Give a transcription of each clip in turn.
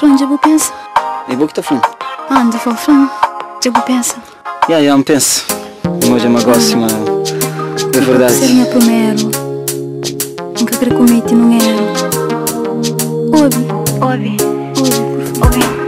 Flun de pensa. É e o que tá flun? Ando é for flun. De é pensa. Ya, yeah, ya, yeah, me pensa. Moja uma gócima. É verdade. Ser minha primeiro. Nunca quero comer não era. Ouve. Ouve. Ouve. Ouve.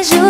beijo.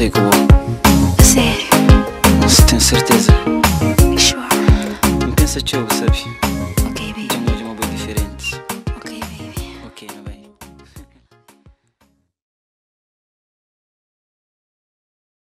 sei. Sério? Não tem certeza.